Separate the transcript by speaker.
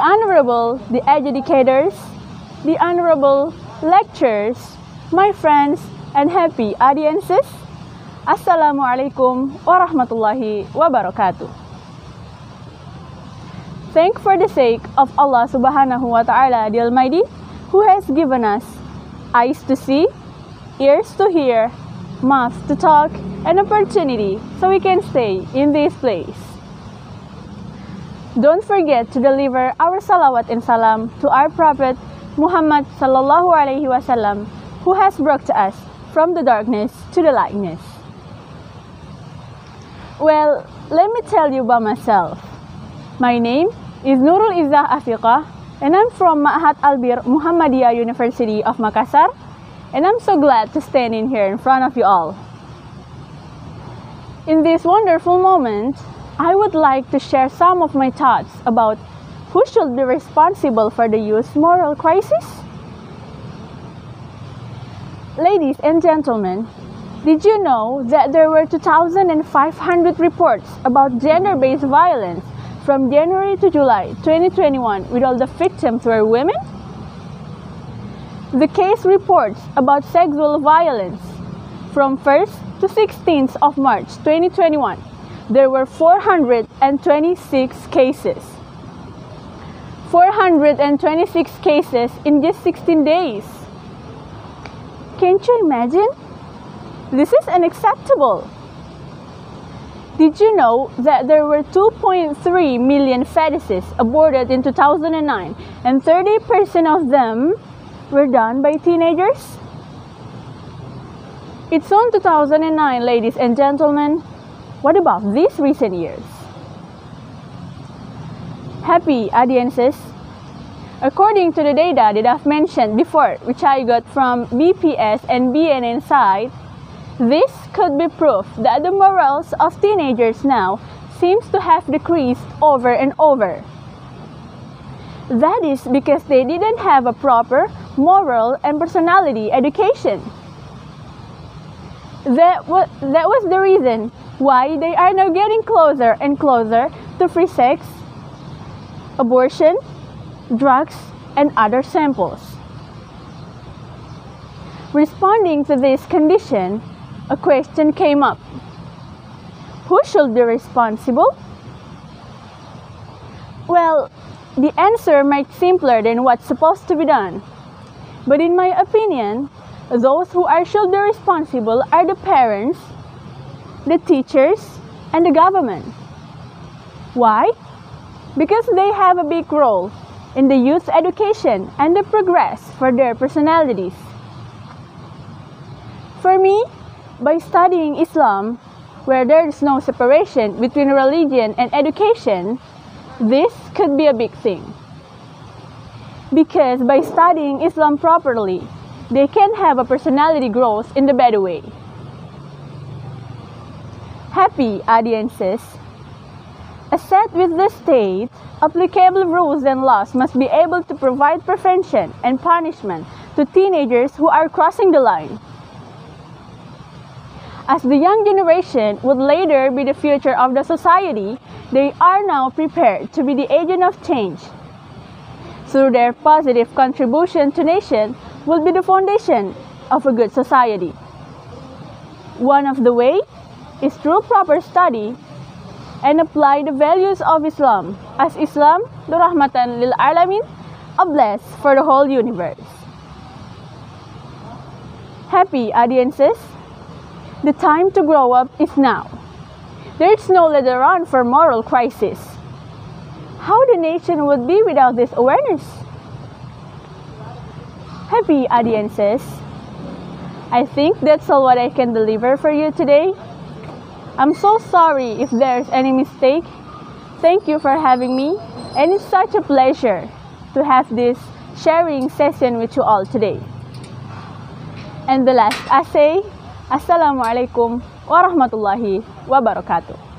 Speaker 1: honorable the educators, the honorable lecturers, my friends, and happy audiences. Assalamualaikum warahmatullahi wabarakatuh. Thank for the sake of Allah subhanahu wa ta'ala the Almighty, who has given us eyes to see, ears to hear, mouth to talk, and opportunity so we can stay in this place. Don't forget to deliver our salawat and salam to our Prophet Muhammad sallallahu alaihi wasallam who has brought us from the darkness to the lightness. Well, let me tell you about myself. My name is Nurul Izzah Afiqah and I'm from Ma'had Al-Birr Muhammadiyah University of Makassar and I'm so glad to stand in here in front of you all. In this wonderful moment, I would like to share some of my thoughts about who should be responsible for the youth moral crisis. Ladies and gentlemen, did you know that there were 2,500 reports about gender based violence from January to July 2021 with all the victims were women? The case reports about sexual violence from 1st to 16th of March 2021 there were 426 cases. 426 cases in just 16 days. Can't you imagine? This is unacceptable. Did you know that there were 2.3 million fetuses aborted in 2009 and 30% of them were done by teenagers? It's on 2009, ladies and gentlemen. What about these recent years? Happy audiences. According to the data that I've mentioned before, which I got from BPS and BNN site, this could be proof that the morals of teenagers now seems to have decreased over and over. That is because they didn't have a proper moral and personality education. That was, that was the reason why they are now getting closer and closer to free sex, abortion, drugs, and other samples. Responding to this condition, a question came up. Who should be responsible? Well, the answer might simpler than what's supposed to be done. But in my opinion, those who are should be responsible are the parents the teachers, and the government. Why? Because they have a big role in the youth education and the progress for their personalities. For me, by studying Islam, where there is no separation between religion and education, this could be a big thing. Because by studying Islam properly, they can have a personality growth in the better way happy audiences. As set with the state, applicable rules and laws must be able to provide prevention and punishment to teenagers who are crossing the line. As the young generation would later be the future of the society, they are now prepared to be the agent of change. Through their positive contribution to nation will be the foundation of a good society. One of the way is through proper study and apply the values of Islam as Islam, Rahmatan lil Alamin, a bless for the whole universe. Happy audiences, the time to grow up is now. There is no later on for moral crisis. How the nation would be without this awareness? Happy audiences, I think that's all what I can deliver for you today. I'm so sorry if there's any mistake. Thank you for having me, and it's such a pleasure to have this sharing session with you all today. And the last I say, Assalamualaikum warahmatullahi wabarakatuh.